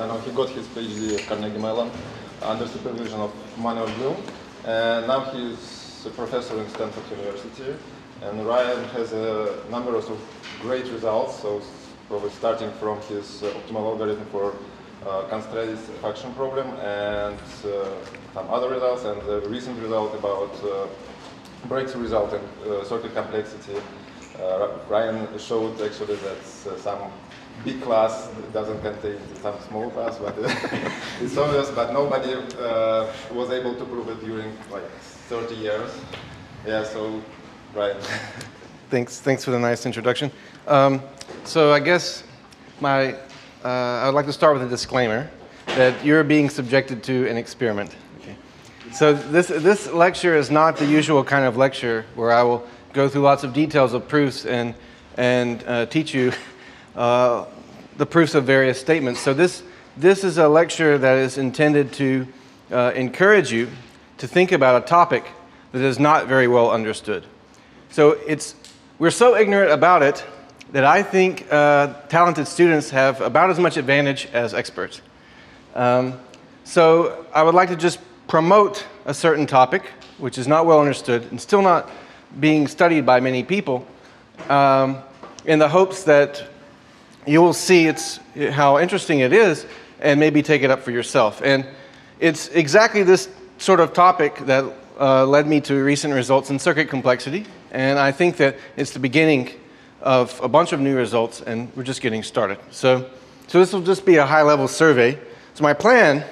I know he got his PhD at Carnegie Mellon under supervision of Manuel Blum. And now he's a professor in Stanford University. And Ryan has a number of great results. So probably starting from his uh, optimal algorithm for uh, constrained function problem and uh, some other results and the recent result about uh, breakthrough result in uh, circuit complexity. Uh, Ryan showed actually that some big class doesn't contain some small class, but it's obvious, but nobody was able to prove it during like 30 years. Yeah, so right. Thanks, thanks for the nice introduction. Um, so I guess my, uh, I would like to start with a disclaimer that you're being subjected to an experiment. Okay. So this, this lecture is not the usual kind of lecture where I will go through lots of details of proofs and, and uh, teach you uh, the proofs of various statements. So this, this is a lecture that is intended to uh, encourage you to think about a topic that is not very well understood. So it's, we're so ignorant about it that I think uh, talented students have about as much advantage as experts. Um, so I would like to just promote a certain topic, which is not well understood and still not being studied by many people, um, in the hopes that you will see it's, how interesting it is and maybe take it up for yourself. And it's exactly this sort of topic that uh, led me to recent results in circuit complexity. And I think that it's the beginning of a bunch of new results, and we're just getting started. So, so this will just be a high-level survey. So my plan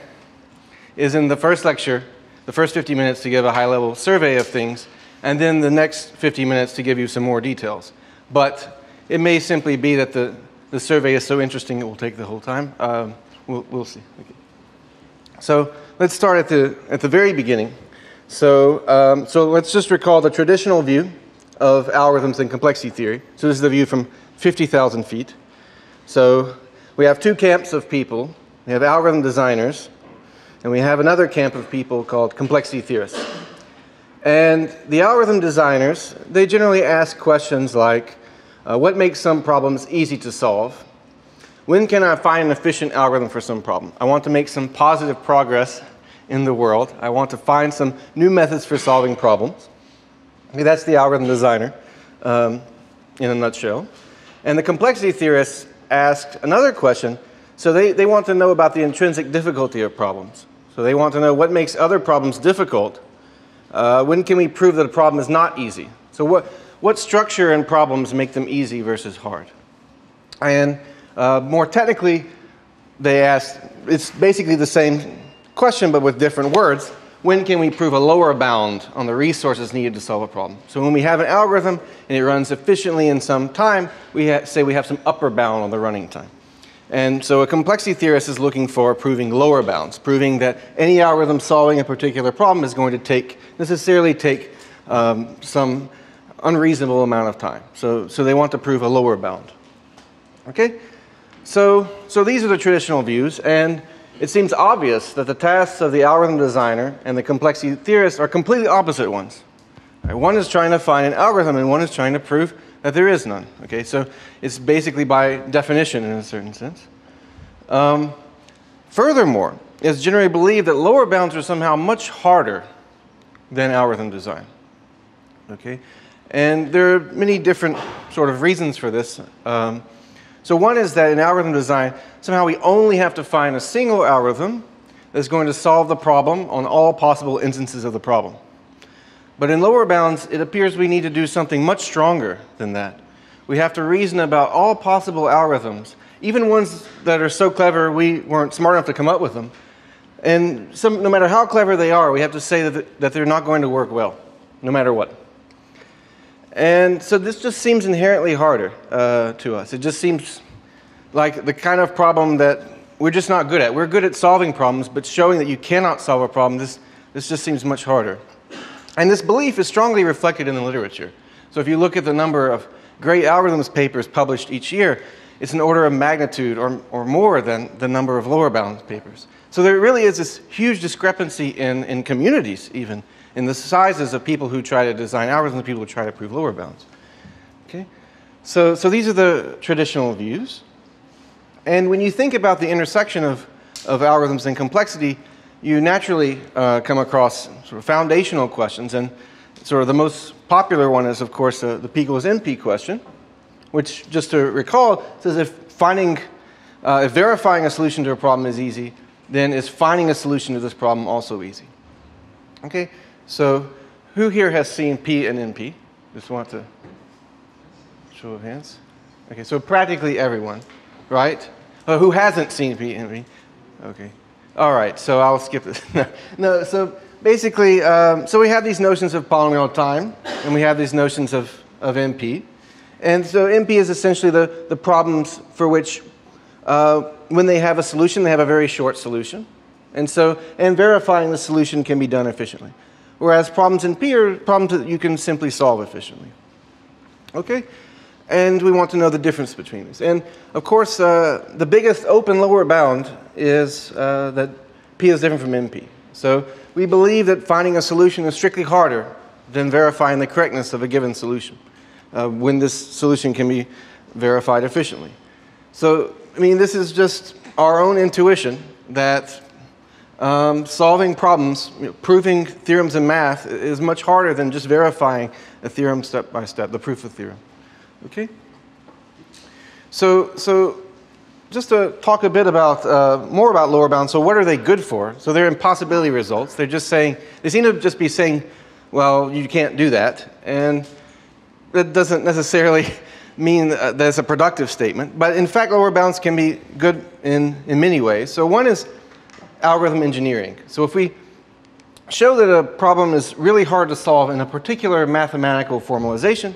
is in the first lecture, the first 50 minutes to give a high-level survey of things, and then the next 50 minutes to give you some more details. But it may simply be that the, the survey is so interesting it will take the whole time. Um, we'll, we'll see. Okay. So let's start at the, at the very beginning. So, um, so let's just recall the traditional view of algorithms and complexity theory. So this is the view from 50,000 feet. So we have two camps of people. We have algorithm designers, and we have another camp of people called complexity theorists. And the algorithm designers, they generally ask questions like, uh, what makes some problems easy to solve? When can I find an efficient algorithm for some problem? I want to make some positive progress in the world. I want to find some new methods for solving problems. That's the algorithm designer um, in a nutshell. And the complexity theorists asked another question. So they, they want to know about the intrinsic difficulty of problems. So they want to know what makes other problems difficult. Uh, when can we prove that a problem is not easy? So what, what structure and problems make them easy versus hard? And uh, more technically, they asked, it's basically the same question but with different words when can we prove a lower bound on the resources needed to solve a problem? So when we have an algorithm and it runs efficiently in some time, we say we have some upper bound on the running time. And so a complexity theorist is looking for proving lower bounds, proving that any algorithm solving a particular problem is going to take, necessarily take um, some unreasonable amount of time. So, so they want to prove a lower bound. Okay? So, so these are the traditional views, and it seems obvious that the tasks of the algorithm designer and the complexity theorist are completely opposite ones. Right? One is trying to find an algorithm and one is trying to prove that there is none. Okay, so it's basically by definition in a certain sense. Um, furthermore, it's generally believed that lower bounds are somehow much harder than algorithm design. Okay, and there are many different sort of reasons for this. Um, so one is that in algorithm design, somehow we only have to find a single algorithm that's going to solve the problem on all possible instances of the problem. But in lower bounds, it appears we need to do something much stronger than that. We have to reason about all possible algorithms, even ones that are so clever we weren't smart enough to come up with them. And some, no matter how clever they are, we have to say that, that they're not going to work well, no matter what. And so this just seems inherently harder uh, to us. It just seems like the kind of problem that we're just not good at. We're good at solving problems, but showing that you cannot solve a problem, this, this just seems much harder. And this belief is strongly reflected in the literature. So if you look at the number of great algorithms papers published each year, it's an order of magnitude or, or more than the number of lower bound papers. So there really is this huge discrepancy in, in communities, even, in the sizes of people who try to design algorithms people who try to prove lower bounds. Okay? So, so these are the traditional views. And when you think about the intersection of of algorithms and complexity, you naturally uh, come across sort of foundational questions. And sort of the most popular one is, of course, uh, the P equals NP question, which, just to recall, says if finding, uh, if verifying a solution to a problem is easy, then is finding a solution to this problem also easy? Okay, so who here has seen P and NP? Just want to show of hands. Okay, so practically everyone, right? Uh, who hasn't seen P and NP? Okay. All right, so I'll skip this. no, so basically, um, so we have these notions of polynomial time, and we have these notions of, of NP. And so NP is essentially the, the problems for which, uh, when they have a solution, they have a very short solution. And so, and verifying the solution can be done efficiently. Whereas problems in P are problems that you can simply solve efficiently. Okay? And we want to know the difference between these. And of course, uh, the biggest open lower bound is uh, that P is different from NP. So we believe that finding a solution is strictly harder than verifying the correctness of a given solution uh, when this solution can be verified efficiently. So, I mean, this is just our own intuition that um, solving problems, you know, proving theorems in math is much harder than just verifying a theorem step by step, the proof of theorem. Okay? So, so just to talk a bit about uh, more about lower bounds. So, what are they good for? So, they're impossibility results. They're just saying they seem to just be saying, well, you can't do that, and that doesn't necessarily mean that it's a productive statement. But in fact, lower bounds can be good in in many ways. So, one is algorithm engineering. So, if we show that a problem is really hard to solve in a particular mathematical formalization,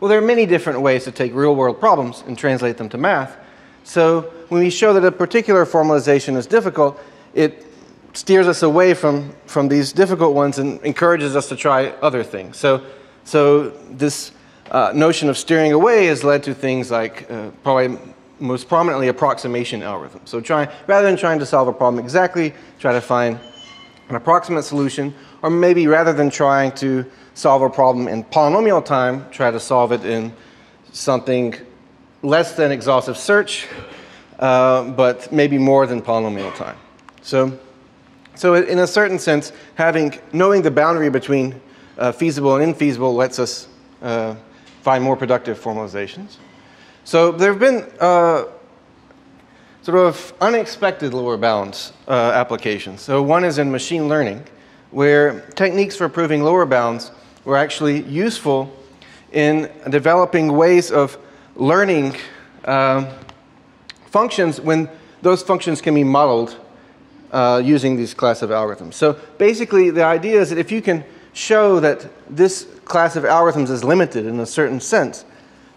well, there are many different ways to take real world problems and translate them to math. So when we show that a particular formalization is difficult, it steers us away from, from these difficult ones and encourages us to try other things. So, so this uh, notion of steering away has led to things like uh, probably most prominently approximation algorithms. So try, rather than trying to solve a problem exactly, try to find an approximate solution, or maybe rather than trying to solve a problem in polynomial time, try to solve it in something less than exhaustive search, uh, but maybe more than polynomial time. So, so in a certain sense, having knowing the boundary between uh, feasible and infeasible lets us uh, find more productive formalizations. So there have been uh, sort of unexpected lower bounds uh, applications. So one is in machine learning, where techniques for proving lower bounds were actually useful in developing ways of learning uh, functions when those functions can be modeled uh, using these class of algorithms. So basically, the idea is that if you can show that this class of algorithms is limited in a certain sense,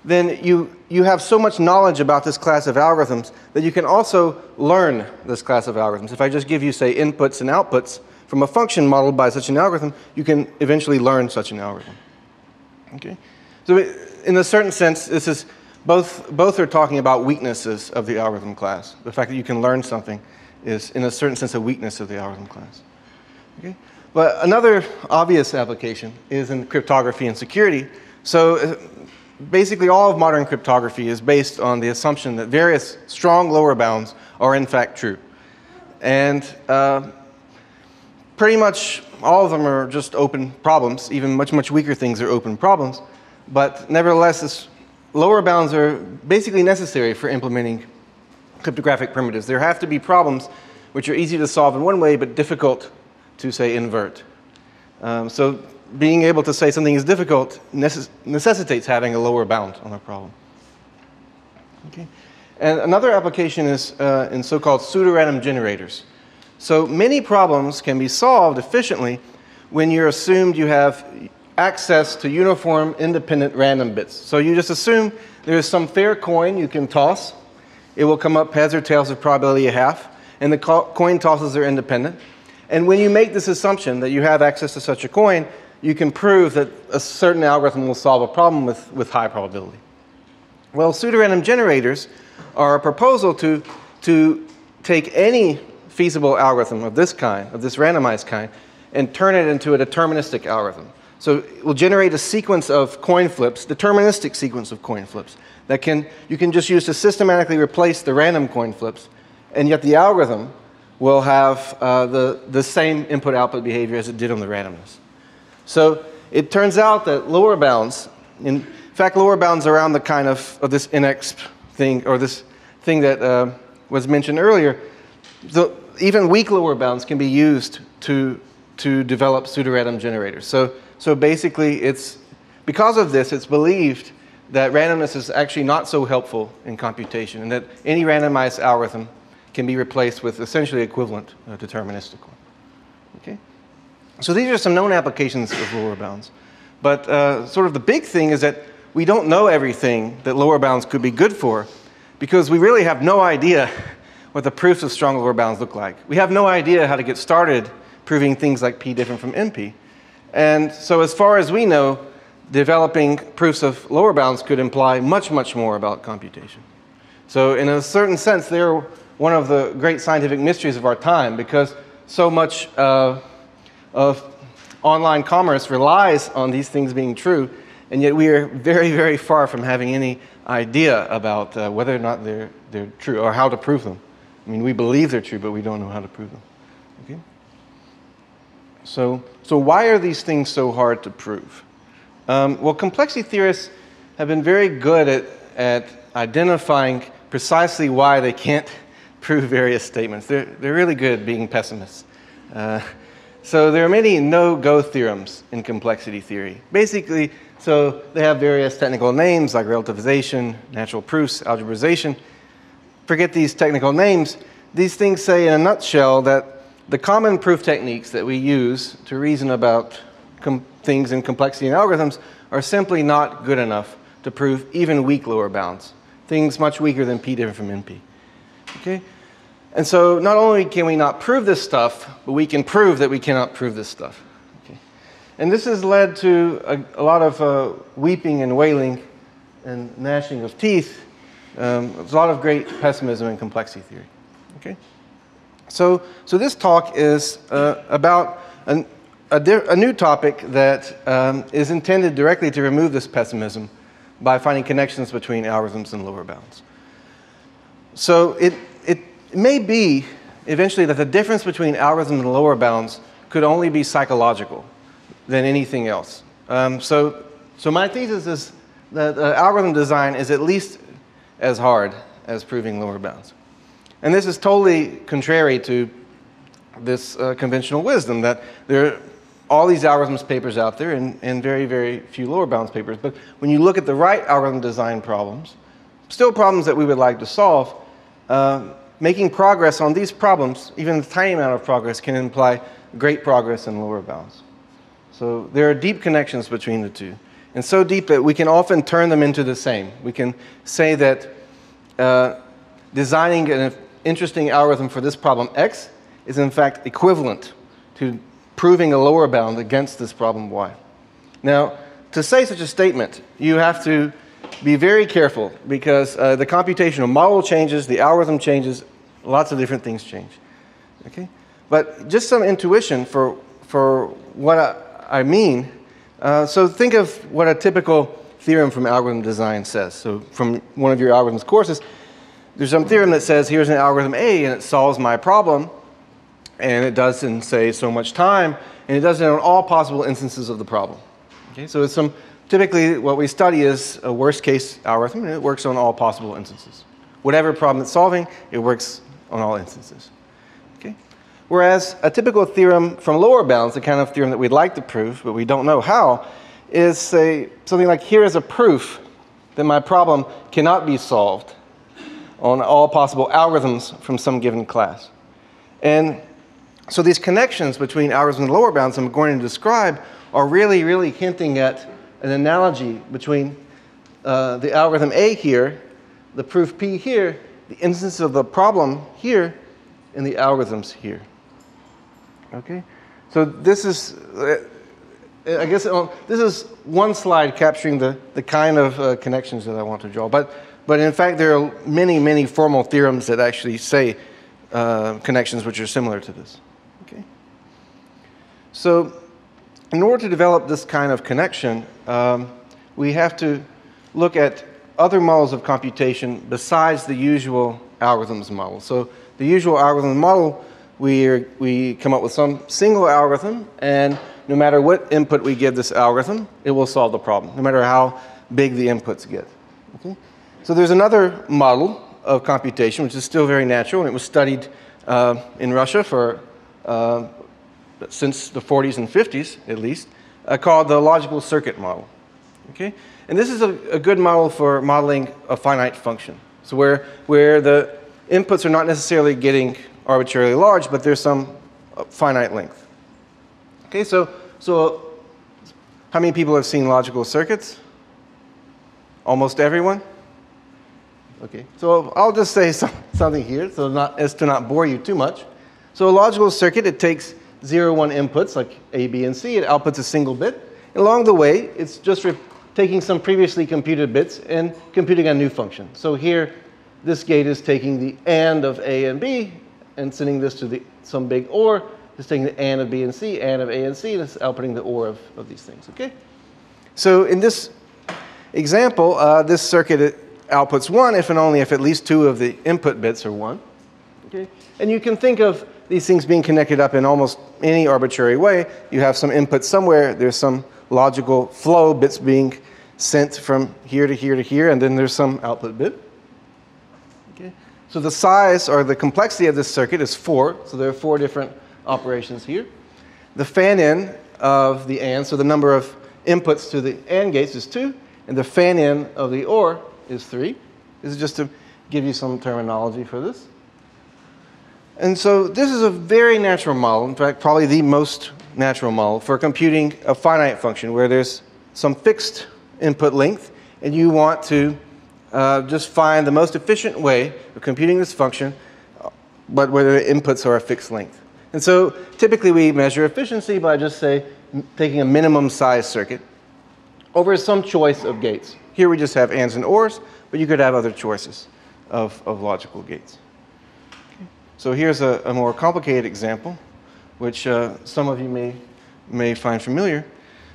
then you, you have so much knowledge about this class of algorithms that you can also learn this class of algorithms. If I just give you, say, inputs and outputs from a function modeled by such an algorithm, you can eventually learn such an algorithm. Okay? So in a certain sense, this is both, both are talking about weaknesses of the algorithm class. The fact that you can learn something is, in a certain sense, a weakness of the algorithm class. Okay? But another obvious application is in cryptography and security. So basically, all of modern cryptography is based on the assumption that various strong lower bounds are in fact true. And uh, pretty much all of them are just open problems. Even much, much weaker things are open problems. But nevertheless, this lower bounds are basically necessary for implementing cryptographic primitives. There have to be problems which are easy to solve in one way but difficult to, say, invert. Um, so being able to say something is difficult necess necessitates having a lower bound on a problem. Okay. And another application is uh, in so-called pseudorandom generators. So many problems can be solved efficiently when you're assumed you have access to uniform independent random bits. So you just assume there's some fair coin you can toss. It will come up heads or tails of probability a half, and the co coin tosses are independent. And when you make this assumption that you have access to such a coin, you can prove that a certain algorithm will solve a problem with, with high probability. Well, pseudorandom generators are a proposal to, to take any feasible algorithm of this kind, of this randomized kind, and turn it into a deterministic algorithm. So it will generate a sequence of coin flips, deterministic sequence of coin flips, that can, you can just use to systematically replace the random coin flips, and yet the algorithm will have uh, the, the same input-output behavior as it did on the randomness. So it turns out that lower bounds, in fact, lower bounds around the kind of, of this NX thing, or this thing that uh, was mentioned earlier, the, even weak lower bounds can be used to, to develop pseudorandom generators. So, so basically, it's, because of this, it's believed that randomness is actually not so helpful in computation, and that any randomized algorithm can be replaced with essentially equivalent uh, deterministical. Okay? So these are some known applications of lower bounds. But uh, sort of the big thing is that we don't know everything that lower bounds could be good for because we really have no idea what the proofs of strong lower bounds look like. We have no idea how to get started proving things like p different from np. And so as far as we know, developing proofs of lower bounds could imply much, much more about computation. So in a certain sense, they're one of the great scientific mysteries of our time because so much uh, of online commerce relies on these things being true, and yet we are very, very far from having any idea about uh, whether or not they're, they're true or how to prove them. I mean, we believe they're true, but we don't know how to prove them. Okay? So, so why are these things so hard to prove? Um, well, complexity theorists have been very good at, at identifying precisely why they can't prove various statements. They're, they're really good at being pessimists. Uh, so there are many no-go theorems in complexity theory. Basically, so they have various technical names like relativization, natural proofs, algebraization. Forget these technical names. These things say in a nutshell that the common proof techniques that we use to reason about things in complexity and algorithms are simply not good enough to prove even weak lower bounds, things much weaker than p different from np. Okay? And so not only can we not prove this stuff, but we can prove that we cannot prove this stuff. Okay? And this has led to a, a lot of uh, weeping and wailing and gnashing of teeth. Um, there's a lot of great pessimism in complexity theory. Okay? So, so this talk is uh, about an, a, a, new topic that um, is intended directly to remove this pessimism by finding connections between algorithms and lower bounds. So it, it may be eventually that the difference between algorithms and lower bounds could only be psychological than anything else. Um, so, so my thesis is that uh, algorithm design is at least as hard as proving lower bounds. And this is totally contrary to this uh, conventional wisdom that there are all these algorithms papers out there and, and very, very few lower bounds papers. But when you look at the right algorithm design problems, still problems that we would like to solve, uh, making progress on these problems, even a tiny amount of progress, can imply great progress in lower bounds. So there are deep connections between the two. And so deep that we can often turn them into the same. We can say that uh, designing an interesting algorithm for this problem X is in fact equivalent to proving a lower bound against this problem y. Now, to say such a statement, you have to be very careful because uh, the computational model changes, the algorithm changes, lots of different things change. Okay? But just some intuition for, for what I, I mean. Uh, so think of what a typical theorem from algorithm design says. So from one of your algorithms courses, there's some theorem that says here's an algorithm A and it solves my problem and it does in, say, so much time, and it does it on all possible instances of the problem. Okay, so it's some, typically what we study is a worst case algorithm, and it works on all possible instances. Whatever problem it's solving, it works on all instances. Okay? Whereas a typical theorem from lower bounds, the kind of theorem that we'd like to prove, but we don't know how, is say something like here is a proof that my problem cannot be solved on all possible algorithms from some given class. And so these connections between algorithms and lower bounds I'm going to describe are really, really hinting at an analogy between uh, the algorithm A here, the proof P here, the instance of the problem here, and the algorithms here. Okay? So this is, uh, I guess, uh, this is one slide capturing the, the kind of uh, connections that I want to draw. But, but in fact, there are many, many formal theorems that actually say uh, connections which are similar to this. Okay? So in order to develop this kind of connection, um, we have to look at other models of computation besides the usual algorithms model. So the usual algorithm model we, are, we come up with some single algorithm, and no matter what input we give this algorithm, it will solve the problem, no matter how big the inputs get. Okay? So there's another model of computation, which is still very natural, and it was studied uh, in Russia for uh, since the 40s and 50s, at least, uh, called the logical circuit model. Okay? And this is a, a good model for modeling a finite function. So where, where the inputs are not necessarily getting arbitrarily large, but there's some uh, finite length. Okay, so, so how many people have seen logical circuits? Almost everyone? Okay, so I'll just say some, something here so not, as to not bore you too much. So a logical circuit, it takes zero, one inputs like A, B, and C. It outputs a single bit. And along the way, it's just taking some previously computed bits and computing a new function. So here, this gate is taking the AND of A and B and sending this to the, some big OR. It's taking the AND of B and C, AND of A and C, and it's outputting the OR of, of these things, okay? So in this example, uh, this circuit outputs 1 if and only if at least two of the input bits are 1. Okay? And you can think of these things being connected up in almost any arbitrary way. You have some input somewhere, there's some logical flow, bits being sent from here to here to here, and then there's some output bit. Okay? So the size or the complexity of this circuit is 4, so there are four different operations here. The fan-in of the AND, so the number of inputs to the AND gates is 2, and the fan-in of the OR is 3. This is just to give you some terminology for this. And so this is a very natural model, in fact, probably the most natural model for computing a finite function where there's some fixed input length and you want to uh, just find the most efficient way of computing this function, but where the inputs are a fixed length. And so typically we measure efficiency by just say taking a minimum size circuit over some choice of gates. Here we just have ands and ors, but you could have other choices of, of logical gates. So here's a, a more complicated example, which uh, some of you may, may find familiar.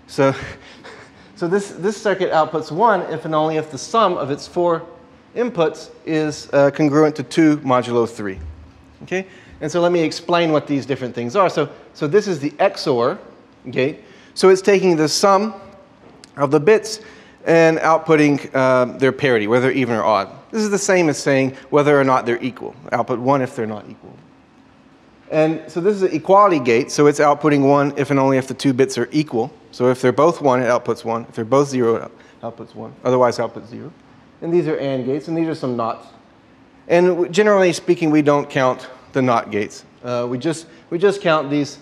So, so this, this circuit outputs 1 if and only if the sum of its four inputs is uh, congruent to 2 modulo 3. Okay? And so let me explain what these different things are. So, so this is the XOR gate. So it's taking the sum of the bits and outputting uh, their parity, whether even or odd. This is the same as saying whether or not they're equal. Output 1 if they're not equal. And so this is an equality gate, so it's outputting 1 if and only if the two bits are equal. So if they're both 1, it outputs 1. If they're both 0, it outputs 1. Otherwise, outputs 0. And these are AND gates, and these are some NOTs. And generally speaking, we don't count the NOT gates. Uh, we, just, we just count these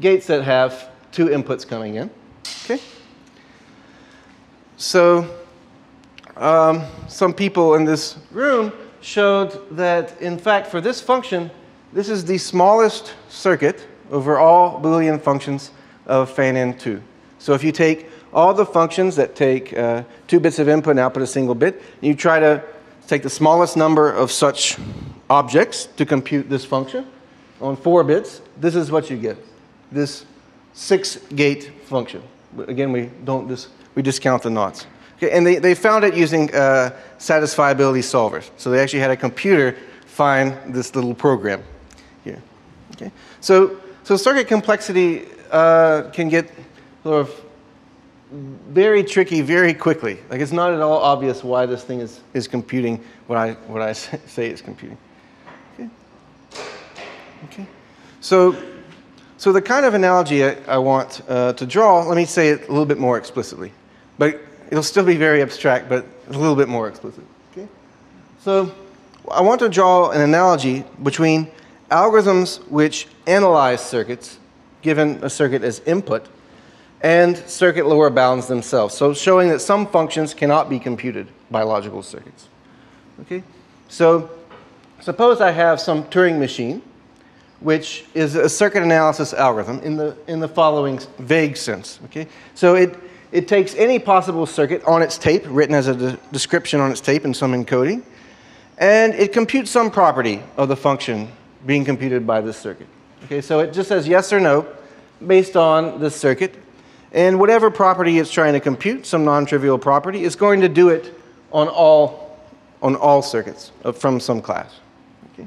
gates that have two inputs coming in. Okay? So um, some people in this room showed that, in fact, for this function, this is the smallest circuit over all Boolean functions of fan-in 2. So if you take all the functions that take uh, two bits of input and output a single bit, and you try to take the smallest number of such objects to compute this function on four bits, this is what you get, this six-gate function. Again, we don't dis we discount the NOTs. Okay, and they, they found it using uh, satisfiability solvers. So they actually had a computer find this little program here. Okay, so so circuit complexity uh, can get sort of very tricky very quickly. Like it's not at all obvious why this thing is, is computing what I, what I say it's computing. Okay. Okay. So so the kind of analogy I, I want uh, to draw, let me say it a little bit more explicitly. But it'll still be very abstract, but a little bit more explicit. Okay? So I want to draw an analogy between algorithms which analyze circuits, given a circuit as input, and circuit lower bounds themselves. So showing that some functions cannot be computed by logical circuits. Okay? So suppose I have some Turing machine which is a circuit analysis algorithm in the, in the following vague sense. Okay? So it, it takes any possible circuit on its tape, written as a de description on its tape in some encoding, and it computes some property of the function being computed by this circuit. Okay, so it just says yes or no based on this circuit, and whatever property it's trying to compute, some non-trivial property, is going to do it on all, on all circuits uh, from some class. Okay?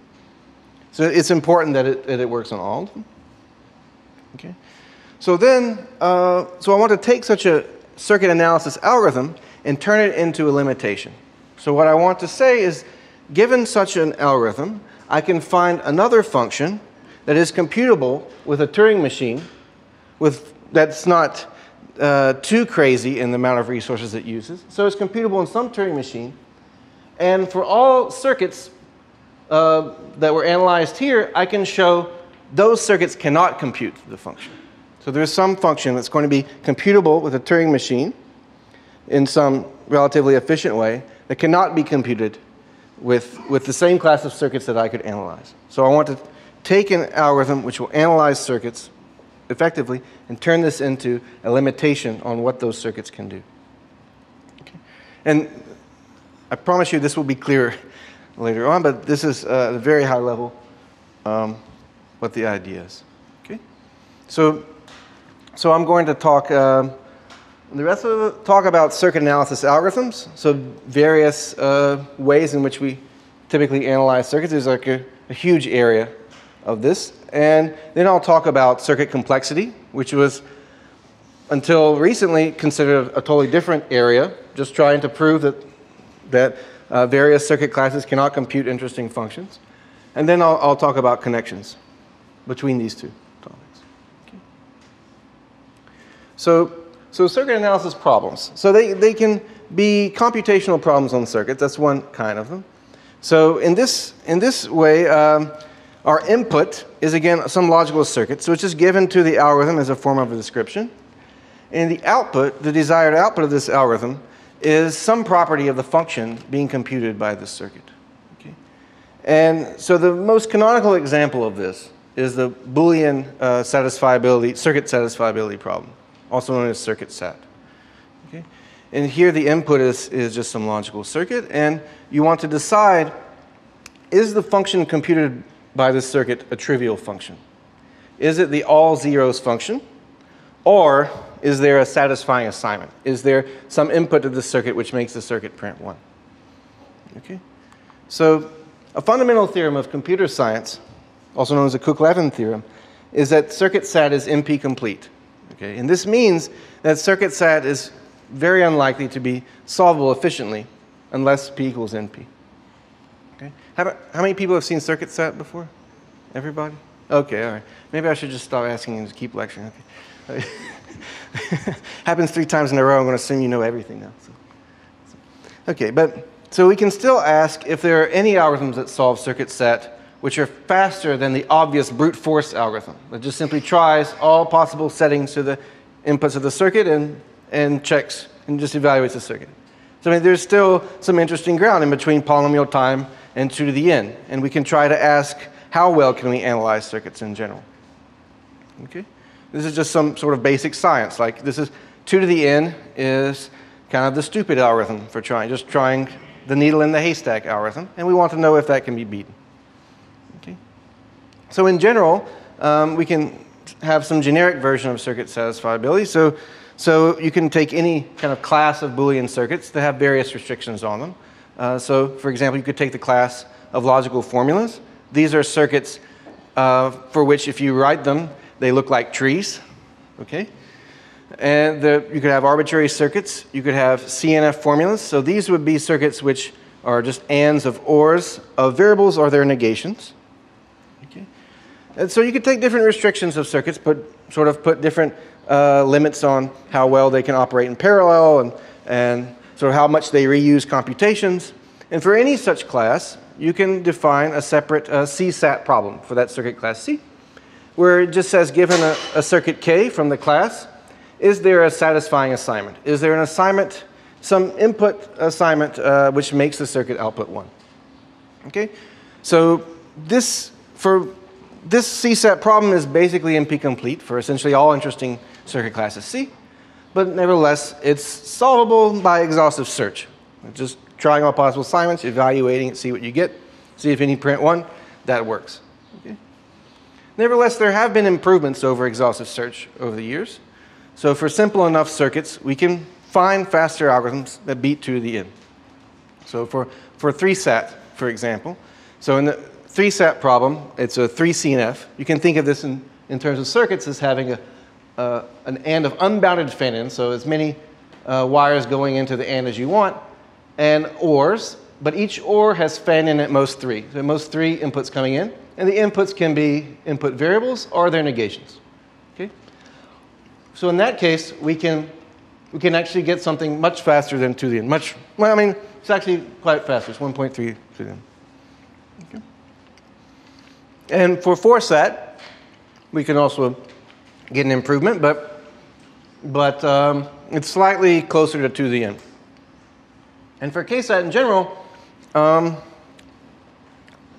So it's important that it, that it works on all of them. Okay. So then, uh, so I want to take such a circuit analysis algorithm and turn it into a limitation. So what I want to say is, given such an algorithm, I can find another function that is computable with a Turing machine with, that's not uh, too crazy in the amount of resources it uses. So it's computable in some Turing machine. And for all circuits uh, that were analyzed here, I can show those circuits cannot compute the function. So there's some function that's going to be computable with a Turing machine in some relatively efficient way that cannot be computed with, with the same class of circuits that I could analyze. So I want to take an algorithm which will analyze circuits effectively and turn this into a limitation on what those circuits can do. Okay. And I promise you this will be clearer later on, but this is uh, at a very high level um, what the idea is. Okay? So, so I'm going to talk, uh, the rest of the talk about circuit analysis algorithms, so various uh, ways in which we typically analyze circuits. There's like a, a huge area of this. And then I'll talk about circuit complexity, which was until recently considered a totally different area, just trying to prove that, that uh, various circuit classes cannot compute interesting functions. And then I'll, I'll talk about connections between these two topics. Okay. So, so circuit analysis problems. So they, they can be computational problems on circuits. That's one kind of them. So in this, in this way, um, our input is again some logical circuit, so it's just given to the algorithm as a form of a description. And the output, the desired output of this algorithm, is some property of the function being computed by the circuit. Okay? And so the most canonical example of this is the Boolean uh, satisfiability, circuit satisfiability problem, also known as circuit SAT. Okay? And here the input is, is just some logical circuit, and you want to decide, is the function computed by this circuit a trivial function? Is it the all zeros function? Or is there a satisfying assignment? Is there some input to the circuit which makes the circuit print 1? Okay? So a fundamental theorem of computer science, also known as the Cook-Levin theorem, is that circuit SAT is NP complete. Okay? And this means that circuit SAT is very unlikely to be solvable efficiently unless P equals NP. Okay? How, how many people have seen circuit SAT before? Everybody? Okay, all right. Maybe I should just stop asking and keep lecturing. Okay. Happens three times in a row. I'm going to assume you know everything now. So. Okay, but so we can still ask if there are any algorithms that solve circuit SAT which are faster than the obvious brute force algorithm that just simply tries all possible settings to the inputs of the circuit and, and checks and just evaluates the circuit. So I mean, there's still some interesting ground in between polynomial time and 2 to the n. And we can try to ask how well can we analyze circuits in general. Okay? This is just some sort of basic science. Like this is 2 to the n is kind of the stupid algorithm for trying, just trying the needle in the haystack algorithm. And we want to know if that can be beaten. So in general, um, we can have some generic version of circuit satisfiability. So, so you can take any kind of class of Boolean circuits that have various restrictions on them. Uh, so, for example, you could take the class of logical formulas. These are circuits uh, for which, if you write them, they look like trees. Okay? And the, you could have arbitrary circuits. You could have CNF formulas. So these would be circuits which are just ands of ors of variables or their negations. And so you could take different restrictions of circuits, but sort of put different uh, limits on how well they can operate in parallel and, and sort of how much they reuse computations. And for any such class, you can define a separate uh, CSAT problem for that circuit class C, where it just says given a, a circuit K from the class, is there a satisfying assignment? Is there an assignment, some input assignment uh, which makes the circuit output 1? Okay, so this, for this CSAT problem is basically NP complete for essentially all interesting circuit classes C but nevertheless, it's solvable by exhaustive search. Just trying all possible assignments, evaluating it, see what you get, see if any print one, that works. Okay. Nevertheless, there have been improvements over exhaustive search over the years. So for simple enough circuits, we can find faster algorithms that beat to the end. So for, for 3-SAT, for example, so in the three sat problem. It's a 3 CNF. You can think of this in, in terms of circuits as having a, uh, an AND of unbounded fan-in, so as many uh, wires going into the AND as you want, and ORs, but each OR has fan-in at most three. So at most three inputs coming in, and the inputs can be input variables or their negations. Okay? So in that case, we can, we can actually get something much faster than 2 the. Much, well, I mean, it's actually quite fast. It's 1.3 to the n. Okay. And for 4 sat, we can also get an improvement, but, but um, it's slightly closer to 2 to the n. And for KSAT in general, um,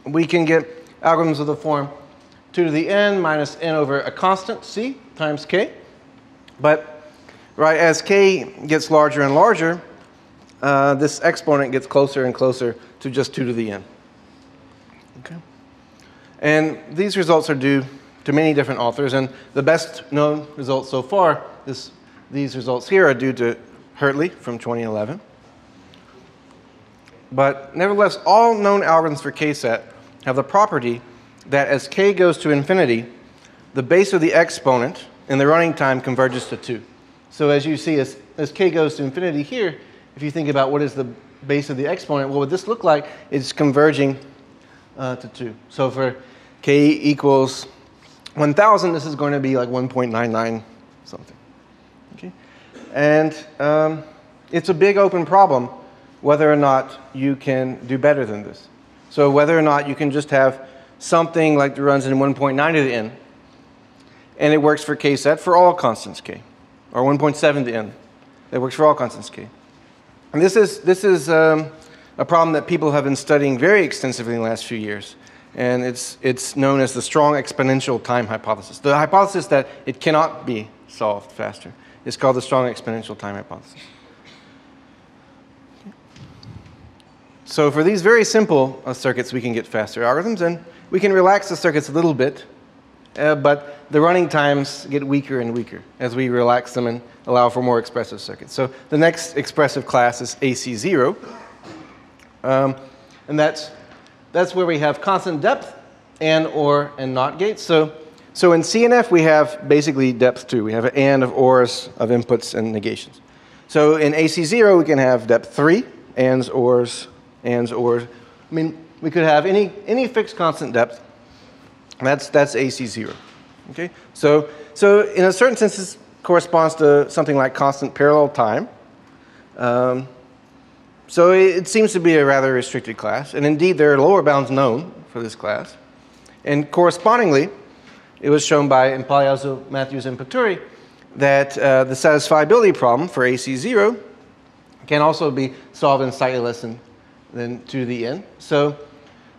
we can get algorithms of the form 2 to the n minus n over a constant c times k. But right as k gets larger and larger, uh, this exponent gets closer and closer to just 2 to the n. Okay. And these results are due to many different authors, and the best known results so far, this, these results here are due to Hertli from 2011. But nevertheless, all known algorithms for KSAT have the property that as k goes to infinity, the base of the exponent in the running time converges to 2. So as you see, as, as k goes to infinity here, if you think about what is the base of the exponent, well, what would this look like? It's converging uh, to 2. So for k equals 1,000, this is going to be like 1.99 something. Okay? And um, it's a big open problem whether or not you can do better than this. So whether or not you can just have something like that runs in 1.9 to the n, and it works for k SAT for all constants k, or 1.7 to n. It works for all constants k. And this is, this is um, a problem that people have been studying very extensively in the last few years. And it's, it's known as the strong exponential time hypothesis. The hypothesis that it cannot be solved faster is called the strong exponential time hypothesis. So for these very simple uh, circuits, we can get faster algorithms, and we can relax the circuits a little bit, uh, but the running times get weaker and weaker as we relax them and allow for more expressive circuits. So the next expressive class is AC0, um, and that's, that's where we have constant depth and or and not gates. So, so in CNF, we have basically depth 2. We have an and of ors of inputs and negations. So in AC0, we can have depth 3, ands, ors, ands, ors. I mean, we could have any, any fixed constant depth. That's, that's AC0. Okay? So, so in a certain sense, this corresponds to something like constant parallel time. Um, so it, seems to be a rather restricted class. And indeed, there are lower bounds known for this class. And correspondingly, it was shown by Impagliazzo, Matthews, and Paturi that uh, the satisfiability problem for AC0 can also be solved in slightly less than, than 2 to the n. So,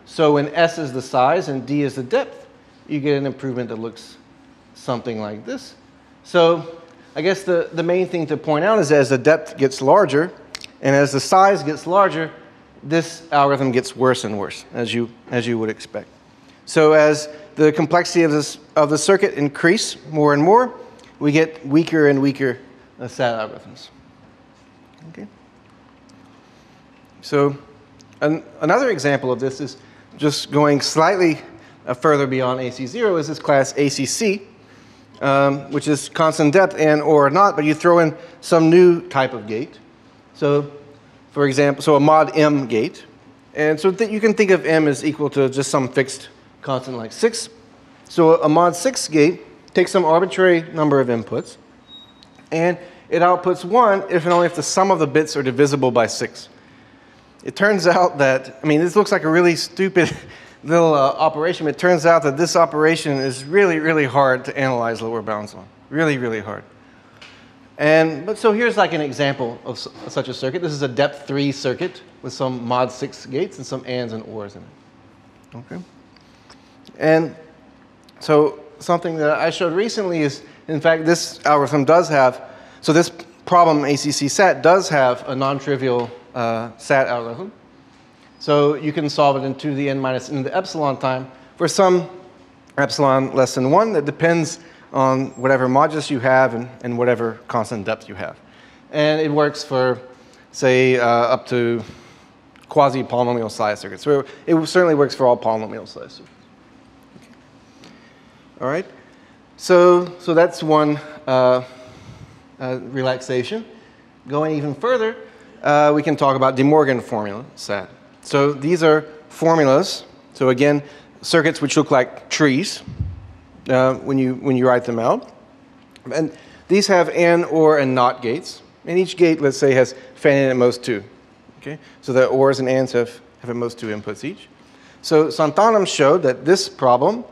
so when S is the size and D is the depth, you get an improvement that looks something like this. So I guess the, the main thing to point out is as the depth gets larger and as the size gets larger, this algorithm gets worse and worse, as you, as you would expect. So as the complexity of, this, of the circuit increase more and more, we get weaker and weaker uh, SAT algorithms. Okay. So an, another example of this is just going slightly uh, further beyond AC0 is this class ACC, um, which is constant depth and or not, but you throw in some new type of gate. So for example, so a mod M gate. And so you can think of M as equal to just some fixed constant like 6. So a mod 6 gate takes some arbitrary number of inputs, and it outputs 1 if and only if the sum of the bits are divisible by 6. It turns out that, I mean, this looks like a really stupid little uh, operation, but it turns out that this operation is really, really hard to analyze lower bounds on. Really, really hard. And but so here's like an example of such a circuit. This is a depth 3 circuit with some mod 6 gates and some ands and ors in it. Okay. And so something that I showed recently is, in fact, this algorithm does have, so this problem ACC SAT does have a non-trivial uh, SAT algorithm. So you can solve it in 2 to the n minus n to the epsilon time for some epsilon less than 1 that depends on whatever modulus you have and, and whatever constant depth you have. And it works for, say, uh, up to quasi-polynomial size circuits. So it certainly works for all polynomial size circuits. All right. So, so that's one uh, uh, relaxation. Going even further, uh, we can talk about De Morgan formula SAT. So these are formulas. So again, circuits which look like trees uh, when, you, when you write them out. And these have AND, OR, and NOT gates. And each gate, let's say, has fan in at most two. Okay? So the ORs and ANDs have, have at most two inputs each. So Santhanam showed that this problem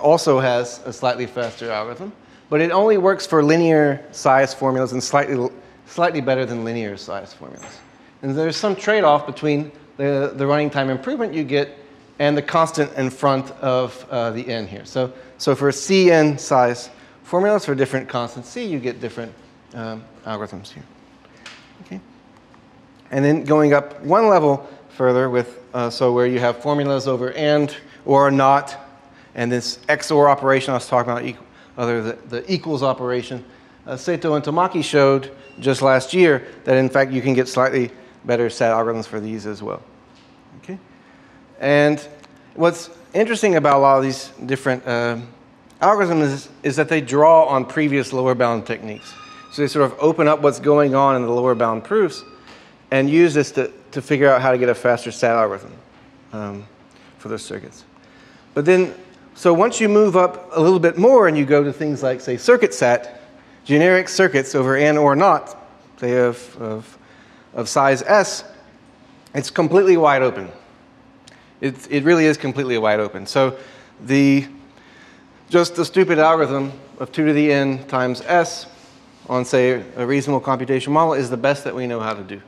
also has a slightly faster algorithm, but it only works for linear size formulas and slightly, slightly better than linear size formulas. And there's some trade-off between the, the running time improvement you get and the constant in front of uh, the n here. So, so for Cn size formulas for different constants C, you get different um, algorithms here. Okay. And then going up one level further with, uh, so where you have formulas over and or not, and this XOR operation I was talking about, other the, the equals operation. Uh, Seto and Tamaki showed just last year that in fact you can get slightly better SAT algorithms for these as well. And what's interesting about a lot of these different uh, algorithms is, is that they draw on previous lower bound techniques. So they sort of open up what's going on in the lower bound proofs and use this to, to figure out how to get a faster SAT algorithm um, for those circuits. But then, so once you move up a little bit more and you go to things like, say, circuit SAT, generic circuits over N or not, say of, of, of size S, it's completely wide open. It, it really is completely wide open. So the just the stupid algorithm of 2 to the n times s on, say, a reasonable computation model is the best that we know how to do.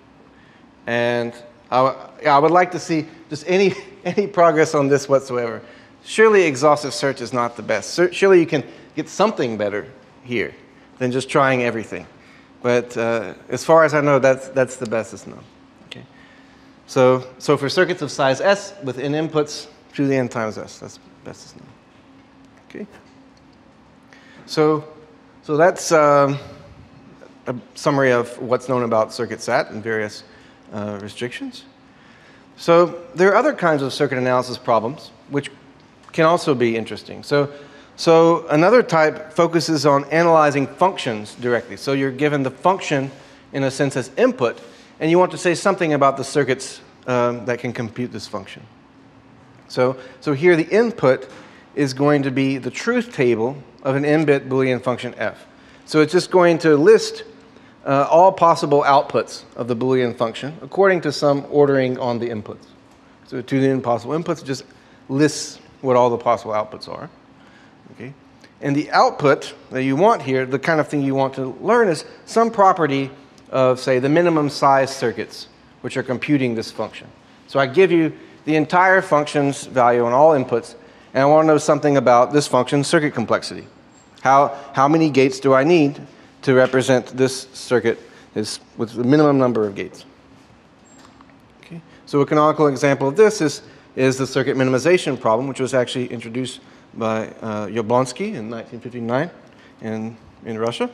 And I, I would like to see just any, any progress on this whatsoever. Surely exhaustive search is not the best. Surely you can get something better here than just trying everything. But uh, as far as I know, that's, that's the best it's known. So, so for circuits of size S with n inputs, 2 to the n times s, that's best. Okay. So, so that's um, a summary of what's known about circuit SAT and various uh, restrictions. So there are other kinds of circuit analysis problems which can also be interesting. So, so another type focuses on analyzing functions directly. So you're given the function in a sense as input, and you want to say something about the circuits um, that can compute this function. So, so here the input is going to be the truth table of an n-bit Boolean function f. So it's just going to list uh, all possible outputs of the Boolean function according to some ordering on the inputs. So to the n possible inputs, just lists what all the possible outputs are. Okay? And the output that you want here, the kind of thing you want to learn is some property of, say, the minimum size circuits, which are computing this function. So I give you the entire function's value on all inputs, and I want to know something about this function's circuit complexity. How, how many gates do I need to represent this circuit is with the minimum number of gates? Okay. So a canonical example of this is, is the circuit minimization problem, which was actually introduced by uh, Yablonsky in 1959 in, in Russia.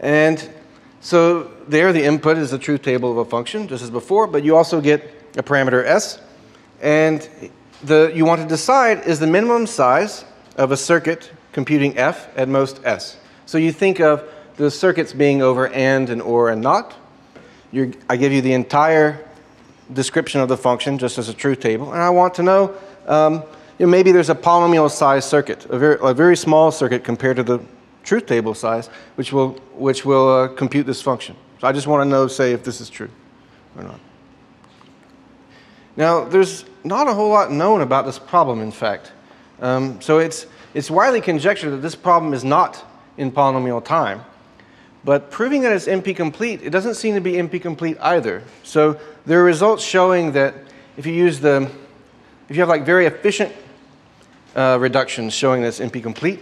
And so there the input is the truth table of a function, just as before, but you also get a parameter s. And the, you want to decide is the minimum size of a circuit computing f at most s. So you think of the circuits being over and and or and not. You're, I give you the entire description of the function just as a truth table, and I want to know, um, you know maybe there's a polynomial size circuit, a very, a very small circuit compared to the truth table size, which will, which will uh, compute this function. So I just want to know, say, if this is true or not. Now, there's not a whole lot known about this problem, in fact. Um, so it's, it's widely conjectured that this problem is not in polynomial time. But proving that it's NP complete, it doesn't seem to be NP complete either. So there are results showing that if you use the, if you have like very efficient uh, reductions showing that it's NP complete,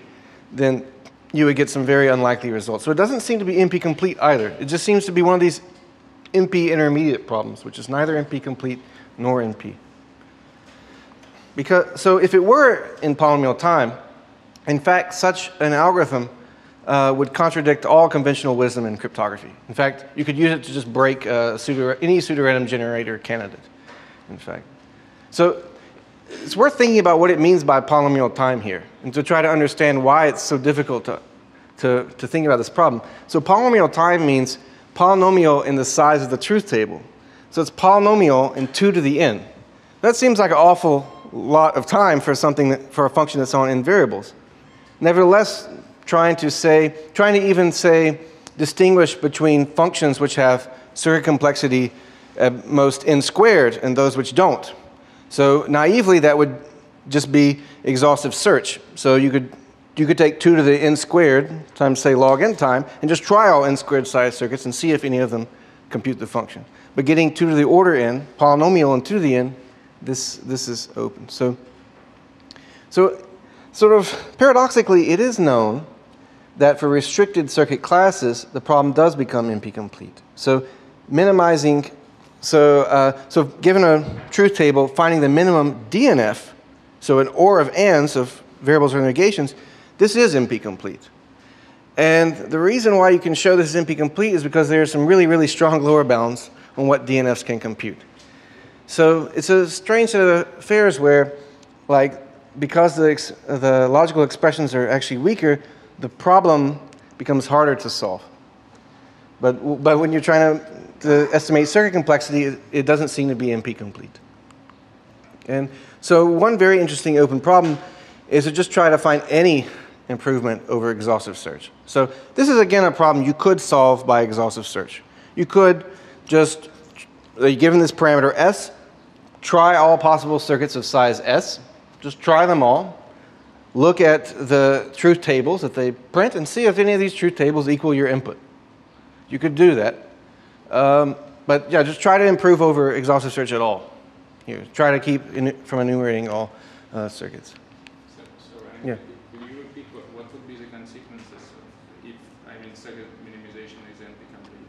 then you would get some very unlikely results. So it doesn't seem to be NP complete either. It just seems to be one of these NP intermediate problems, which is neither NP complete nor NP. Because, so if it were in polynomial time, in fact, such an algorithm uh, would contradict all conventional wisdom in cryptography. In fact, you could use it to just break pseudo, any pseudorandom generator candidate. in fact. So it's worth thinking about what it means by polynomial time here and to try to understand why it's so difficult to, to, to think about this problem. So polynomial time means polynomial in the size of the truth table. So it's polynomial in 2 to the n. That seems like an awful lot of time for something that, for a function that's on n variables. Nevertheless, trying to say, trying to even say, distinguish between functions which have circuit complexity at most n squared and those which don't. So naively, that would just be exhaustive search. So you could, you could take 2 to the n squared times, say, log n time, and just try all n squared size circuits and see if any of them compute the function. But getting 2 to the order n, polynomial and 2 to the n, this, this is open. So, so sort of paradoxically, it is known that for restricted circuit classes, the problem does become NP-complete. So minimizing so, uh, so given a truth table, finding the minimum DNF, so an OR of ands of variables or negations, this is NP-complete. And the reason why you can show this is NP-complete is because there are some really, really strong lower bounds on what DNFs can compute. So it's a strange set of affairs where, like, because the, the logical expressions are actually weaker, the problem becomes harder to solve. But, but when you're trying to to estimate circuit complexity, it doesn't seem to be NP-complete. And so one very interesting open problem is to just try to find any improvement over exhaustive search. So this is again a problem you could solve by exhaustive search. You could just, uh, given this parameter s, try all possible circuits of size s, just try them all, look at the truth tables that they print and see if any of these truth tables equal your input. You could do that. Um, but yeah, just try to improve over exhaustive search at all. Here, try to keep in, from enumerating all uh, circuits. So, so Ryan, Yeah. could you repeat what, what would be the consequences if, I mean, circuit minimization is NP-complete?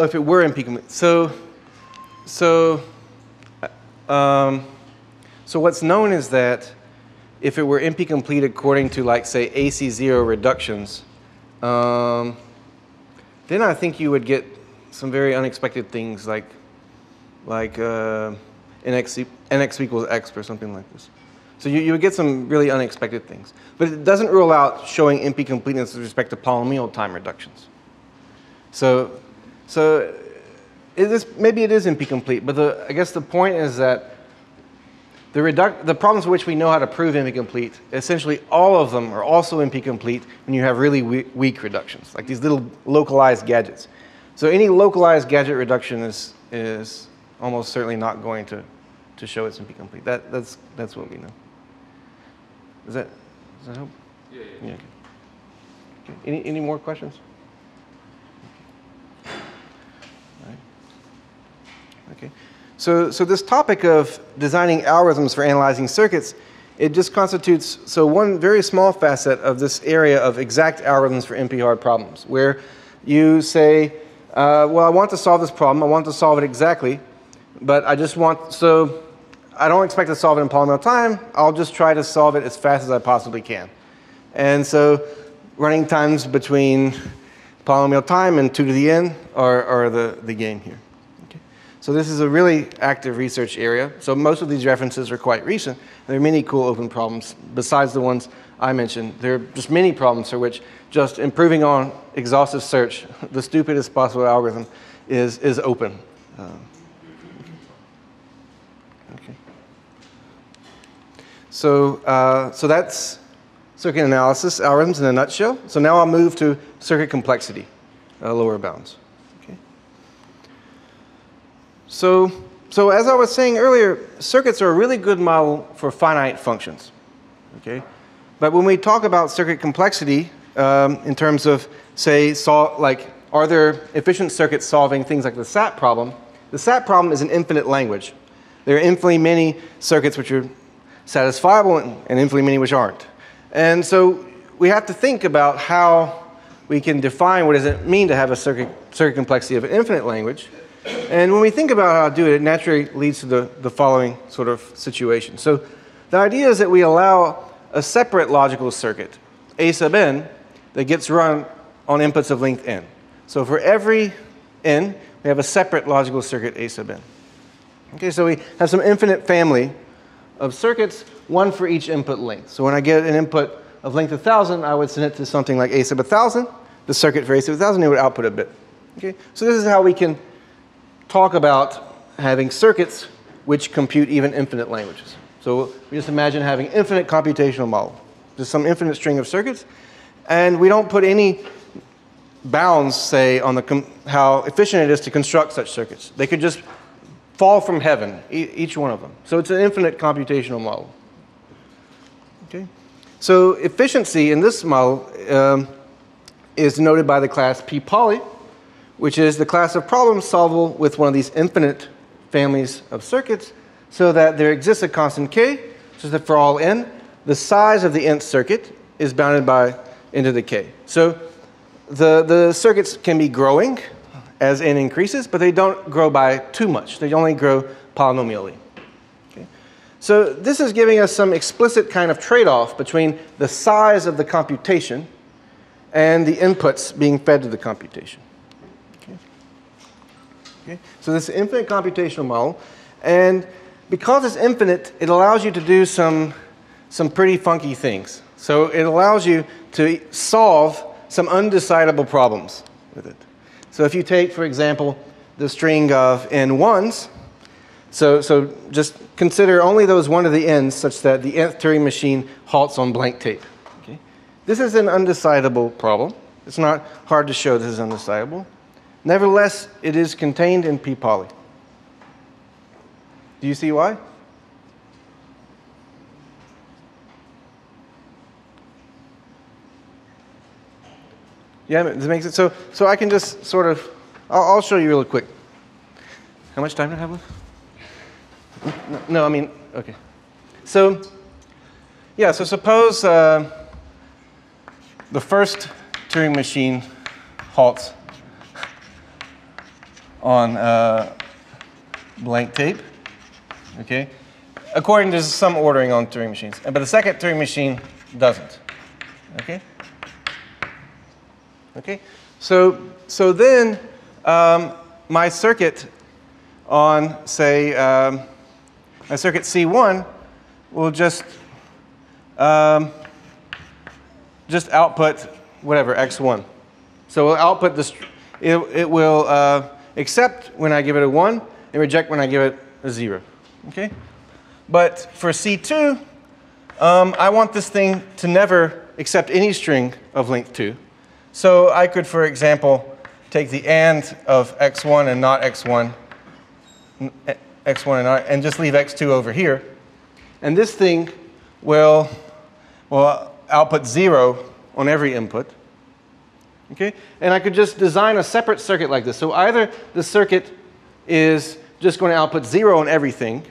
if it were NP complete. So, so, uh, um, so what's known is that if it were NP complete according to like say AC0 reductions, um, then I think you would get some very unexpected things like like uh, nx, nx equals x or something like this. So you, you would get some really unexpected things. But it doesn't rule out showing NP completeness with respect to polynomial time reductions. So, so it is, maybe it is NP complete, but the, I guess the point is that the, reduc- the problems which we know how to prove NP complete, essentially all of them are also NP complete when you have really we- weak reductions, like these little localized gadgets. So any localized gadget reduction is, is almost certainly not going to, to show it's NP complete. That, that's, that's what we know. Does that, does that help? Yeah, yeah. Yeah. Okay. Okay. Any, any more questions? All right. Okay. So, so this topic of designing algorithms for analyzing circuits, it just constitutes so one very small facet of this area of exact algorithms for NP-hard problems, where you say, uh, well, I want to solve this problem, I want to solve it exactly, but I just want, so I don't expect to solve it in polynomial time, I'll just try to solve it as fast as I possibly can. And so running times between polynomial time and 2 to the n are, are the, the game here. So this is a really active research area. So most of these references are quite recent. There are many cool open problems besides the ones I mentioned. There are just many problems for which just improving on exhaustive search, the stupidest possible algorithm, is, is open. Um, okay. So, uh, so that's circuit analysis algorithms in a nutshell. So now I'll move to circuit complexity, uh, lower bounds. So, so as I was saying earlier, circuits are a really good model for finite functions. Okay. But when we talk about circuit complexity um, in terms of, say, sol- like, are there efficient circuits solving things like the SAT problem? The SAT problem is an infinite language. There are infinitely many circuits which are satisfiable and, and infinitely many which aren't. And so we have to think about how we can define what does it mean to have a circuit, circuit complexity of an infinite language. And when we think about how to do it, it naturally leads to the, the following sort of situation. So the idea is that we allow a separate logical circuit, A sub n, that gets run on inputs of length n. So for every n, we have a separate logical circuit A sub n. Okay, so we have some infinite family of circuits, one for each input length. So when I get an input of length 1,000, I would send it to something like a sub 1,000. The circuit for a sub 1,000, it would output a bit. Okay, so this is how we can talk about having circuits which compute even infinite languages. So we just imagine having infinite computational model, just some infinite string of circuits, and we don't put any bounds, say, on the how efficient it is to construct such circuits. They could just fall from heaven, e each one of them. So it's an infinite computational model. Okay? So efficiency in this model um, is denoted by the class p-poly, which is the class of problems solvable with one of these infinite families of circuits so that there exists a constant k, so that for all n, the size of the nth circuit is bounded by into the k. So the, the circuits can be growing as n increases, but they don't grow by too much. They only grow polynomially. Okay? So this is giving us some explicit kind of trade-off between the size of the computation and the inputs being fed to the computation. Okay? So this infinite computational model, and because it's infinite, it allows you to do some, some pretty funky things. So it allows you to solve some undecidable problems with it. So if you take, for example, the string of n ones, so, so just consider only those one to the n's such that the nth Turing machine halts on blank tape. Okay? This is an undecidable problem. It's not hard to show this is undecidable. Nevertheless, it is contained in p-poly. Do you see why? Yeah, this makes it so. So I can just sort of. I'll, I'll show you real quick. How much time do I have left? No, no I mean, okay. So, yeah. So suppose uh, the first Turing machine halts on uh, blank tape. Okay, according to some ordering on Turing machines, but the second Turing machine doesn't. Okay. Okay, so, so then um, my circuit on, say, um, my circuit C1 will just, um, just output whatever, X1. So we'll output this, it, it will uh, accept when I give it a 1 and reject when I give it a 0. Okay? But for C2, um, I want this thing to never accept any string of length 2. So I could, for example, take the and of x1 and not x1, x1 and not, and just leave x2 over here. And this thing will, will output 0 on every input. Okay? And I could just design a separate circuit like this. So either the circuit is just going to output 0 on everything,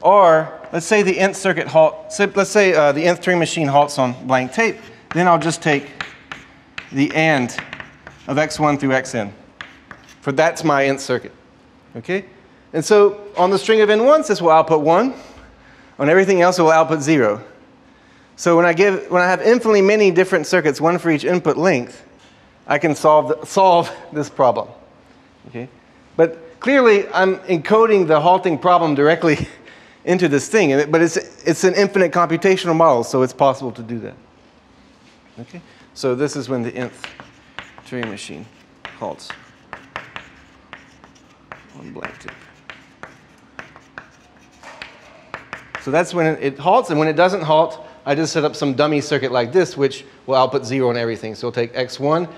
or let's say the nth circuit halt, let's say uh, the nth Turing machine halts on blank tape, then I'll just take the and of x1 through xn. For that's my nth circuit. Okay? And so on the string of n ones, this will output 1. On everything else, it will output 0. So when I, give, when I have infinitely many different circuits, one for each input length, I can solve, the, solve this problem. Okay? But clearly, I'm encoding the halting problem directly into this thing. But it's, it's an infinite computational model, so it's possible to do that. Okay? So this is when the nth Turing machine halts on blank tape. So that's when it halts, and when it doesn't halt, I just set up some dummy circuit like this, which will output zero on everything. So it'll take x1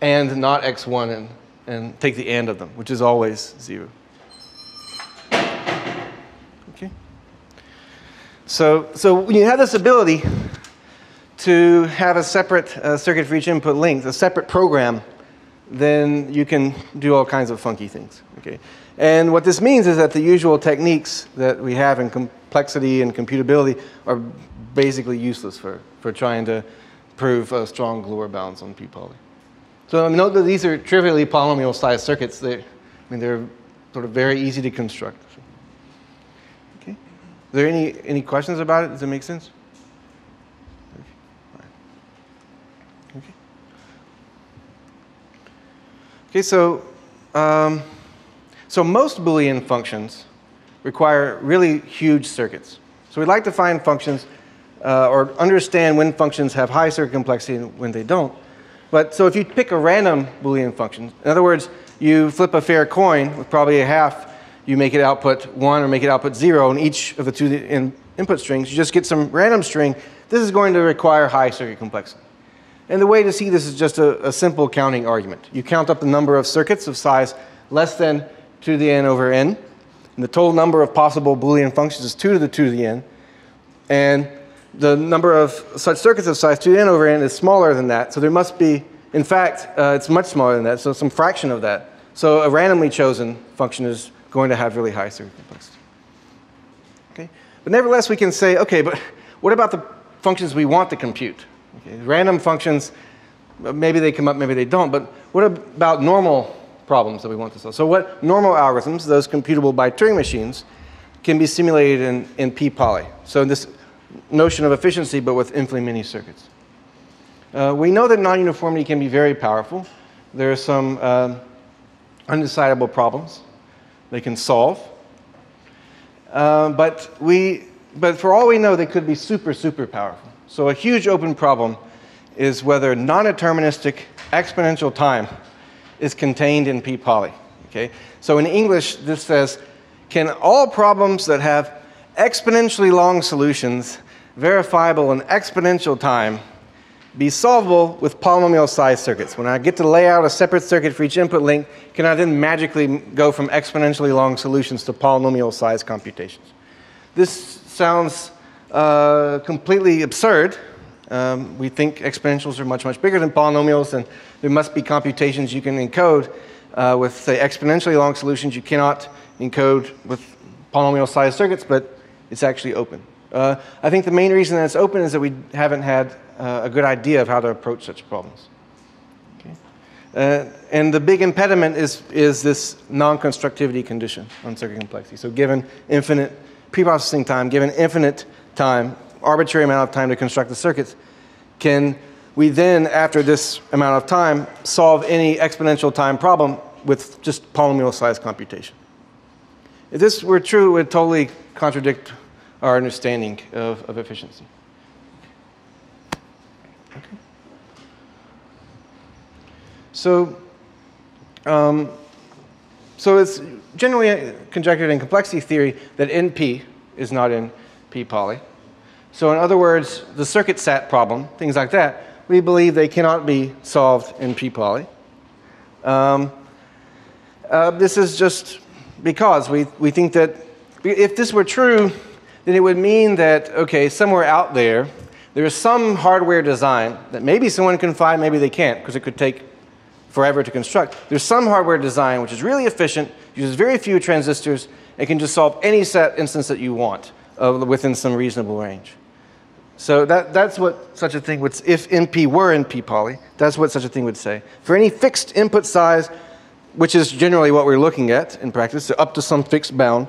and not x1 and, and take the and of them, which is always zero. Okay. So, so when you have this ability, to have a separate uh, circuit for each input length, a separate program, then you can do all kinds of funky things. Okay? And what this means is that the usual techniques that we have in complexity and computability are basically useless for, for trying to prove uh, strong lower bounds on p-poly. So note that these are trivially polynomial sized circuits. They, I mean, they're sort of very easy to construct. Okay? Are there any, any questions about it? Does it make sense? Okay. Okay, so, um, so most Boolean functions require really huge circuits. So we'd like to find functions uh, or understand when functions have high circuit complexity and when they don't. But so if you pick a random Boolean function, in other words, you flip a fair coin with probably a half, you make it output one or make it output zero in each of the two in input strings, you just get some random string. This is going to require high circuit complexity. And the way to see this is just a, a simple counting argument. You count up the number of circuits of size less than 2 to the n over n, and the total number of possible Boolean functions is 2 to the 2 to the n. And the number of such circuits of size 2n over n is smaller than that. So there must be, in fact, uh, it's much smaller than that, so some fraction of that. So a randomly chosen function is going to have really high circuit complexity. Okay? But nevertheless, we can say, okay, but what about the functions we want to compute? Okay, random functions, maybe they come up, maybe they don't, but what about normal problems that we want to solve? So what normal algorithms, those computable by Turing machines, can be simulated in, in p-poly. So in this notion of efficiency, but with infinitely many circuits. Uh, we know that non-uniformity can be very powerful. There are some uh, undecidable problems they can solve. Uh, but, we, but for all we know, they could be super, super powerful. So a huge open problem is whether non-deterministic exponential time is contained in p-poly. Okay? So in English, this says, can all problems that have exponentially long solutions verifiable in exponential time be solvable with polynomial size circuits. When I get to lay out a separate circuit for each input link, can I then magically go from exponentially long solutions to polynomial size computations? This sounds uh, completely absurd. Um, we think exponentials are much, much bigger than polynomials, and there must be computations you can encode uh, with, say, exponentially long solutions. You cannot encode with polynomial size circuits, but it's actually open. Uh, I think the main reason that it's open is that we haven't had uh, a good idea of how to approach such problems. Okay? Uh, and the big impediment is, is this non-constructivity condition on circuit complexity. So given infinite preprocessing time, given infinite time, arbitrary amount of time to construct the circuits, can we then, after this amount of time, solve any exponential time problem with just polynomial size computation? If this were true, it would totally contradict our understanding of, of efficiency. Okay. So, um, so it's generally conjectured in complexity theory that NP is not in p-poly. So in other words, the circuit sat problem, things like that, we believe they cannot be solved in p-poly. Um, uh, this is just because we, we think that if this were true, then it would mean that, okay, somewhere out there, there is some hardware design that maybe someone can find, maybe they can't, because it could take forever to construct. There's some hardware design which is really efficient, uses very few transistors, and can just solve any SAT instance that you want uh, within some reasonable range. So that, that's what such a thing would, if NP were in p-poly, that's what such a thing would say. For any fixed input size, which is generally what we're looking at in practice, so up to some fixed bound,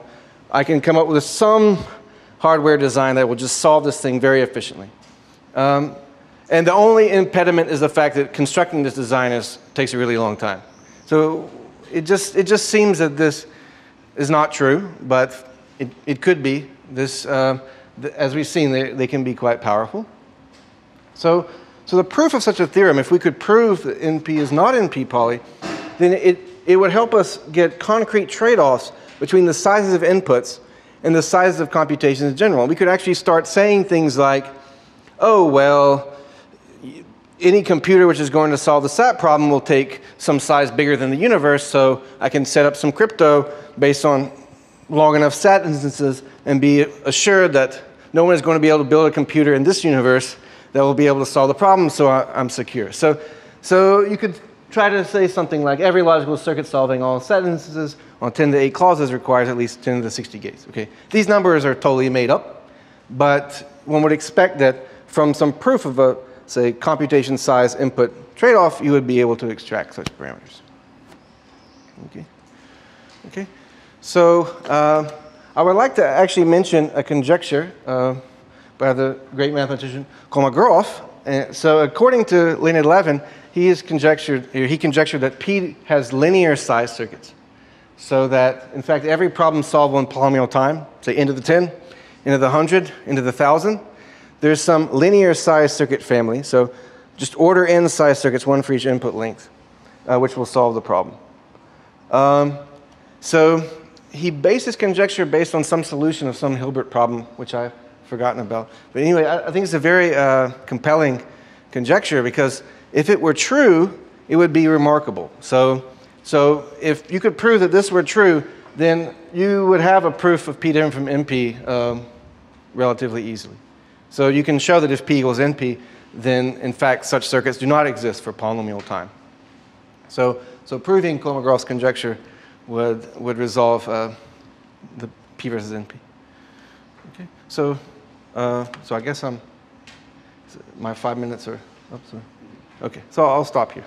I can come up with some hardware design that will just solve this thing very efficiently. Um, and the only impediment is the fact that constructing this design is, takes a really long time. So it just, it just seems that this is not true, but it, it could be. This, uh, as we've seen, they, they can be quite powerful. So, so the proof of such a theorem, if we could prove that NP is not in p-poly, then it, it would help us get concrete trade-offs between the sizes of inputs and the sizes of computations in general. We could actually start saying things like, oh, well, any computer which is going to solve the SAT problem will take some size bigger than the universe, so I can set up some crypto based on long enough SAT instances and be assured that no one is going to be able to build a computer in this universe that will be able to solve the problem, so I, am secure. So, so you could try to say something like every logical circuit solving all SAT instances on 10 to 8 clauses requires at least 10 to the 60 gates. Okay, These numbers are totally made up, but one would expect that from some proof of a, say, computation size input trade-off, you would be able to extract such parameters. Okay. Okay. So uh, I would like to actually mention a conjecture uh, by the great mathematician Kolmogorov. And so according to Leonid Levin, he has conjectured, he conjectured that P has linear size circuits. So that, in fact, every problem solvable in polynomial time, say into the 10, into the 100, into the 1,000, there's some linear size circuit family. So just order n size circuits, one for each input length, uh, which will solve the problem. Um, so he based his conjecture based on some solution of some Hilbert problem, which I've forgotten about. But anyway, I, I think it's a very uh, compelling conjecture because if it were true, it would be remarkable. So, so if you could prove that this were true, then you would have a proof of P different from NP um, relatively easily. So you can show that if P equals NP, then in fact such circuits do not exist for polynomial time. So, so proving Kolmogorov's conjecture would, would resolve uh, the P versus NP. Okay, so, uh, so I guess I'm, my five minutes are up. So, okay, so I'll stop here.